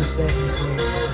understanding, place.